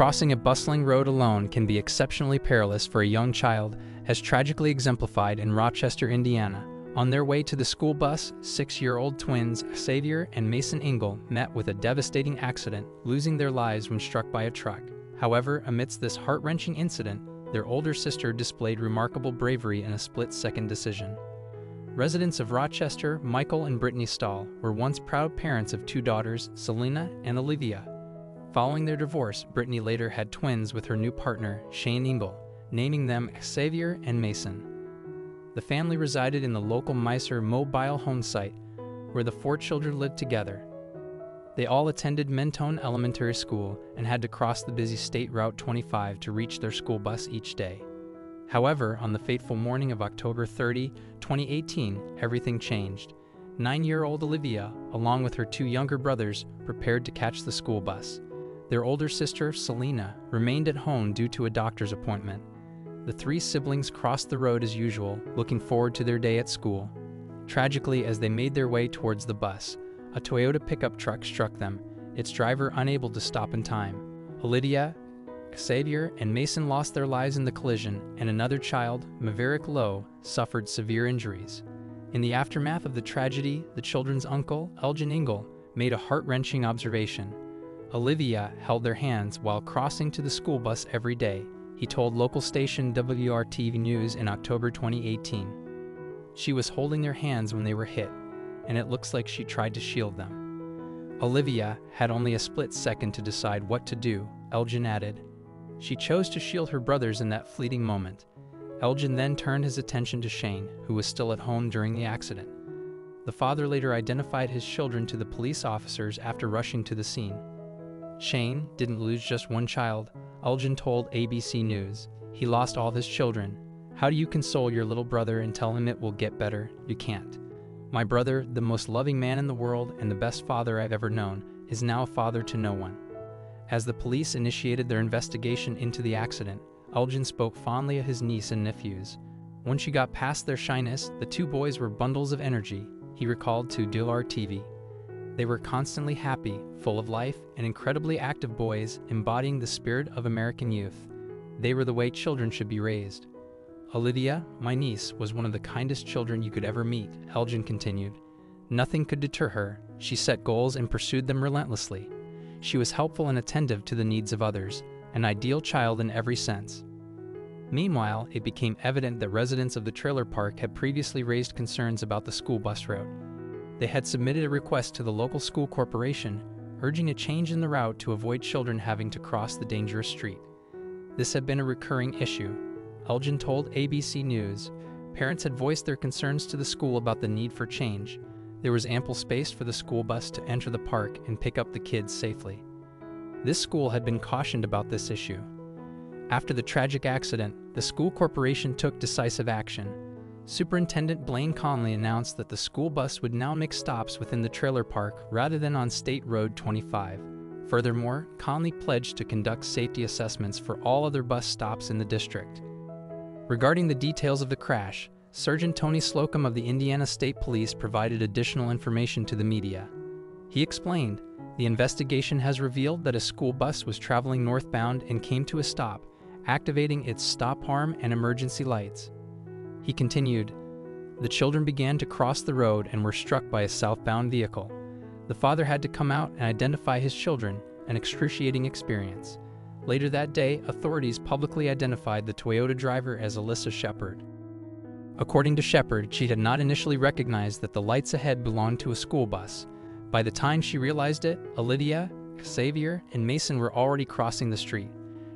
Crossing a bustling road alone can be exceptionally perilous for a young child, as tragically exemplified in Rochester, Indiana. On their way to the school bus, six year old twins Xavier and Mason Ingle met with a devastating accident, losing their lives when struck by a truck. However, amidst this heart wrenching incident, their older sister displayed remarkable bravery in a split second decision. Residents of Rochester, Michael and Brittany Stahl, were once proud parents of two daughters, Selena and Olivia. Following their divorce, Brittany later had twins with her new partner, Shane Ingle, naming them Xavier and Mason. The family resided in the local Meiser mobile home site, where the four children lived together. They all attended Mentone Elementary School and had to cross the busy State Route 25 to reach their school bus each day. However, on the fateful morning of October 30, 2018, everything changed. Nine year old Olivia, along with her two younger brothers, prepared to catch the school bus. Their older sister, Selena, remained at home due to a doctor's appointment. The three siblings crossed the road as usual, looking forward to their day at school. Tragically, as they made their way towards the bus, a Toyota pickup truck struck them, its driver unable to stop in time. Olivia, Xavier, and Mason lost their lives in the collision, and another child, Maverick Lowe, suffered severe injuries. In the aftermath of the tragedy, the children's uncle, Elgin Ingle, made a heart wrenching observation. Olivia held their hands while crossing to the school bus every day, he told local station WRTV News in October 2018. She was holding their hands when they were hit, and it looks like she tried to shield them. Olivia had only a split second to decide what to do, Elgin added. She chose to shield her brothers in that fleeting moment. Elgin then turned his attention to Shane, who was still at home during the accident. The father later identified his children to the police officers after rushing to the scene. Shane didn't lose just one child, Elgin told ABC News. He lost all his children. How do you console your little brother and tell him it will get better? You can't. My brother, the most loving man in the world and the best father I've ever known, is now a father to no one. As the police initiated their investigation into the accident, Elgin spoke fondly of his niece and nephews. Once she got past their shyness, the two boys were bundles of energy, he recalled to WRTV. They were constantly happy, full of life, and incredibly active boys embodying the spirit of American youth. They were the way children should be raised. Olivia, my niece, was one of the kindest children you could ever meet, Elgin continued. Nothing could deter her. She set goals and pursued them relentlessly. She was helpful and attentive to the needs of others, an ideal child in every sense. Meanwhile, it became evident that residents of the trailer park had previously raised concerns about the school bus route. They had submitted a request to the local school corporation urging a change in the route to avoid children having to cross the dangerous street. This had been a recurring issue. Elgin told ABC News parents had voiced their concerns to the school about the need for change. There was ample space for the school bus to enter the park and pick up the kids safely. This school had been cautioned about this issue. After the tragic accident, the school corporation took decisive action. Superintendent Blaine Conley announced that the school bus would now make stops within the trailer park rather than on State Road 25. Furthermore, Conley pledged to conduct safety assessments for all other bus stops in the district. Regarding the details of the crash, Sergeant Tony Slocum of the Indiana State Police provided additional information to the media. He explained, the investigation has revealed that a school bus was traveling northbound and came to a stop, activating its stop arm and emergency lights. He continued, The children began to cross the road and were struck by a southbound vehicle. The father had to come out and identify his children, an excruciating experience. Later that day, authorities publicly identified the Toyota driver as Alyssa Shepherd. According to Shepherd, she had not initially recognized that the lights ahead belonged to a school bus. By the time she realized it, Olivia, Xavier, and Mason were already crossing the street.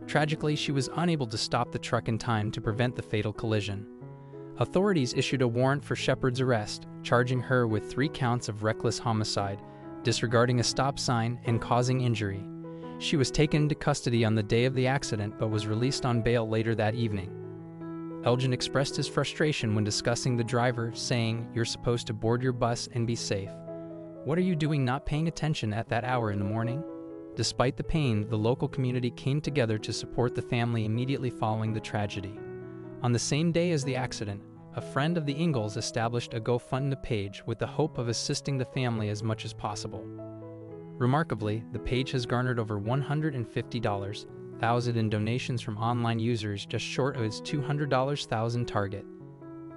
Tragically, she was unable to stop the truck in time to prevent the fatal collision. Authorities issued a warrant for Shepherd's arrest, charging her with three counts of reckless homicide, disregarding a stop sign, and causing injury. She was taken into custody on the day of the accident but was released on bail later that evening. Elgin expressed his frustration when discussing the driver, saying, You're supposed to board your bus and be safe. What are you doing not paying attention at that hour in the morning? Despite the pain, the local community came together to support the family immediately following the tragedy. On the same day as the accident, a friend of the Ingles established a GoFundMe page with the hope of assisting the family as much as possible. Remarkably, the page has garnered over $150,000 thousand in donations from online users, just short of its $200 thousand target.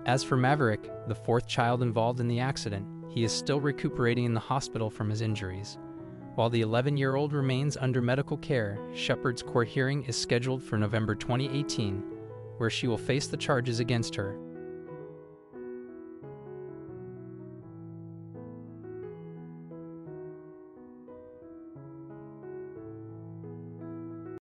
As for Maverick, the fourth child involved in the accident, he is still recuperating in the hospital from his injuries. While the 11 year old remains under medical care, Shepherd's court hearing is scheduled for November 2018, where she will face the charges against her